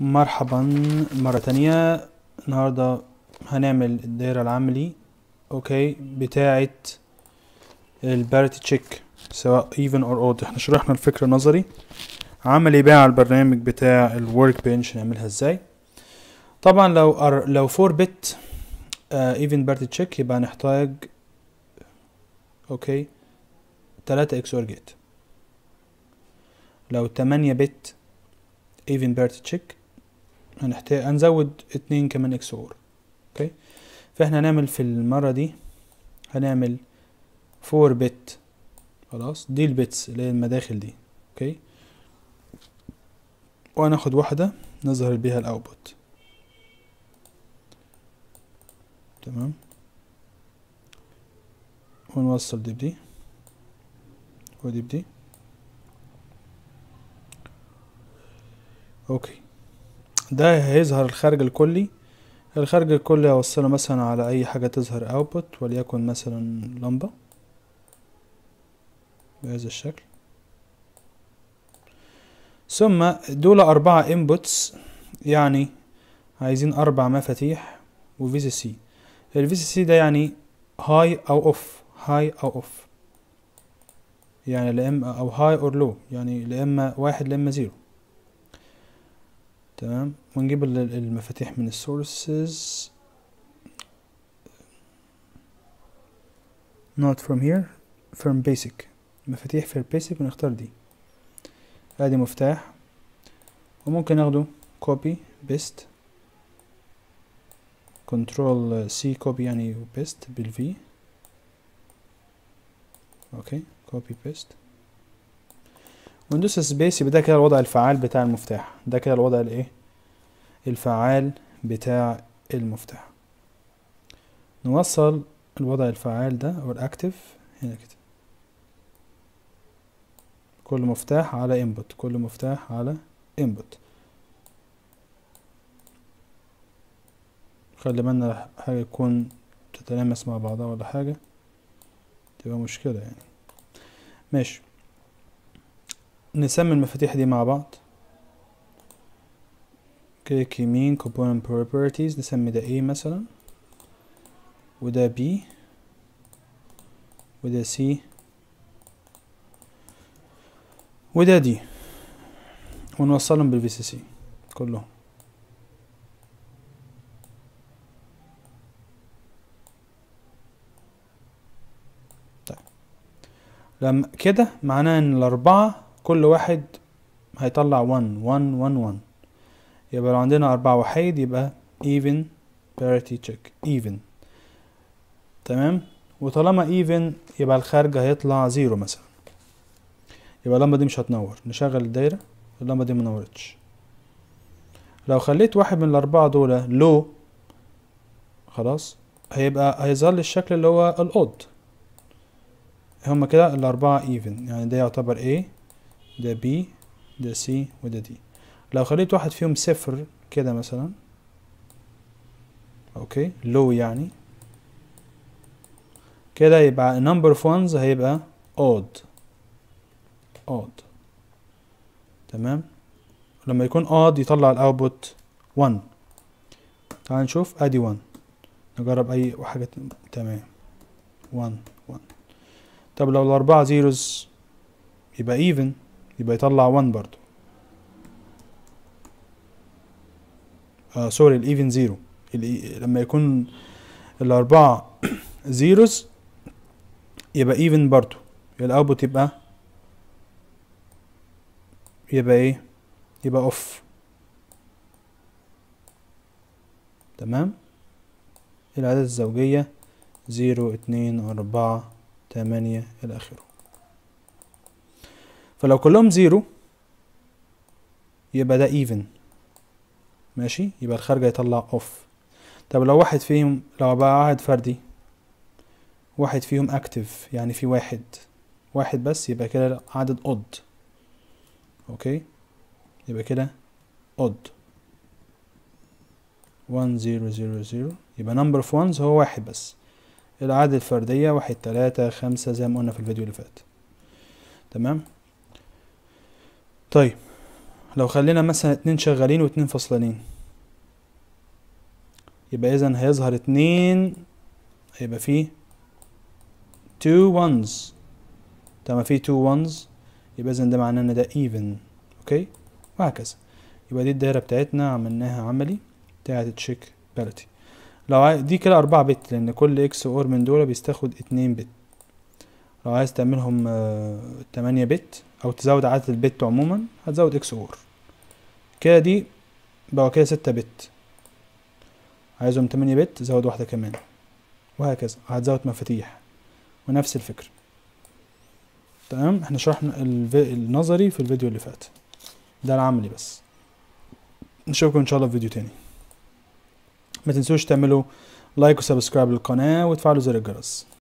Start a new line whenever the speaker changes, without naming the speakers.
مرحبا مرة تانية. النهاردة هنعمل الدايرة العملي أوكي؟ بتاعة ال parity check سواء even or odd. إحنا شرحنا الفكرة نظري عملي بقى على البرنامج بتاع ال workbench نعملها إزاي. طبعا لو أر... لو 4 bit even parity check يبقى هنحتاج أوكي؟ تلاتة XOR gate لو تمانية bit even parity check. هنحتاج هنزود اتنين كمان XOR. okay؟ فإحنا هنعمل في المرة دي هنعمل four bit خلاص؟ دي ال bits اللي هي المداخل دي. okay؟ وهناخد واحدة نظهر بيها ال output تمام؟ ونوصل دي بدي. ودي بدي. okay. ده هيظهر الخارج الكلي. الخارج الكلي هوصله مثلا على أي حاجة تظهر output وليكن مثلا لمبة. بهذا الشكل. ثم دول أربعة inputs يعني عايزين أربع مفاتيح و VCC ال VCC ده يعني high أو off high أو off يعني لإما أو high أو low يعني لإما واحد لإما zero تمام. ونجيب المفاتيح من ال sources. Not from here from basic. مفاتيح في ال basic ونختار دي. أدي مفتاح. وممكن ناخده copy paste. control c copy يعني paste بال V. okay copy paste. وندوس space يبقى ده كده الوضع الفعال بتاع المفتاح. ده كده الوضع الإيه؟ الفعال بتاع المفتاح. نوصل الوضع الفعال ده أو ال active هنا كده. كل مفتاح على input كل مفتاح على input. خلي بالنا حاجة يكون تتلامس مع بعضها ولا حاجة تبقى مشكلة يعني. ماشي. نسمي المفاتيح دي مع بعض. كليك يمين component properties نسمي ده A مثلا. وده B. وده C. وده D ونوصلهم بال VCC كلهم. طيب. لما كده معناه إن الأربعة كل واحد هيطلع 1 1 1 1 يبقى لو عندنا أربعة وحيد يبقى even parity check even. تمام؟ وطالما even يبقى الخارج هيطلع زيرو مثلا. يبقى اللمبة دي مش هتنور. نشغل الدايرة اللمبة دي منورتش لو خليت واحد من الأربعة دول لو خلاص هيبقى هيظل الشكل اللي هو الأود هما كده الأربعة even. يعني ده يعتبر A. ده B ده C وده D. لو خليت واحد فيهم صفر كده مثلا okay لو يعني كده يبقى number of ones هيبقى odd odd. تمام؟ لما يكون odd يطلع ال output 1 تعال نشوف أدي 1 نجرب أي حاجة تمام. 1 1 طب لو الأربعة zeros يبقى even. يبقى يطلع 1 برضو آه sorry ال even zero لما يكون الأربعة zeros يبقى even برضو ال output يبقى يبقى إيه؟ يبقى off تمام؟ العدد الزوجية zero اتنين أربعة تمانية إلى آخره. فلو كلهم zero يبقى ده even. ماشي؟ يبقى الخارج هيطلع off طب لو واحد فيهم لو بقى واحد فردي واحد فيهم active يعني في واحد واحد بس يبقى كده عدد odd okay؟ يبقى كده odd. 1 0 0 0 يبقى number of ones هو واحد بس. الأعداد الفردية واحد تلاتة خمسة زي ما قلنا في الفيديو اللي فات. تمام؟ طيب لو خلينا مثلا اتنين شغالين واتنين فصلانين يبقى اذا هيظهر اتنين هيبقى فيه two ones. طالما فيه two ones يبقى اذا ده معناه إن ده even okay؟ وهكذا. يبقى دي الدايرة بتاعتنا عملناها عملي بتاعت check parity لو. دي كده أربعة bit لأن كل XOR من دول بيستاخد اتنين bit لو عايز تعملهم آه، تمانية bit أو تزود عدد ال bit عموما هتزود XOR كده دي بقى كده ستة bit. عايزهم تمانية bit زود واحدة كمان. وهكذا. هتزود مفاتيح. ونفس الفكرة. تمام؟ إحنا شرحنا. النظري في الفيديو اللي فات. ده العملي بس. نشوفكم إن شاء الله في فيديو تاني. ما تنسوش تعملوا like و subscribe للقناة وتفعلوا زر الجرس.